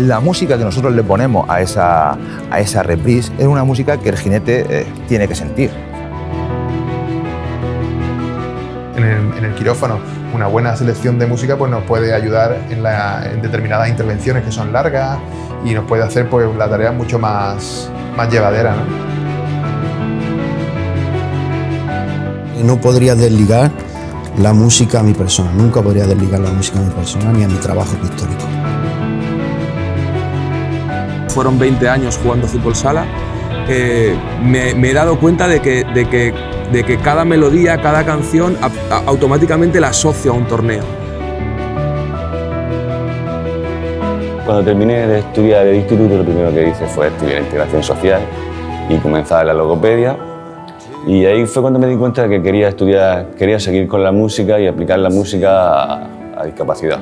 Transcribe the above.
la música que nosotros le ponemos a esa, a esa reprise es una música que el jinete eh, tiene que sentir. En el, en el, quirófano, una buena selección de música pues, nos puede ayudar en, la, en, determinadas intervenciones que son largas y nos puede hacer pues, la tarea mucho más, más llevadera. ¿no? no podría desligar la música a mi persona, nunca podría desligar la música a mi persona ni a mi trabajo pictórico. Fueron 20 años jugando fútbol sala, eh, me, me, he dado cuenta de que, de, que, de que cada melodía, cada canción a, a, automáticamente la asocio a un torneo. Cuando terminé de estudiar el instituto, lo primero que hice fue estudiar integración social y comenzar la logopedia. Y ahí fue cuando me di cuenta de que quería estudiar, quería seguir con la música y aplicar la música a, a discapacidad.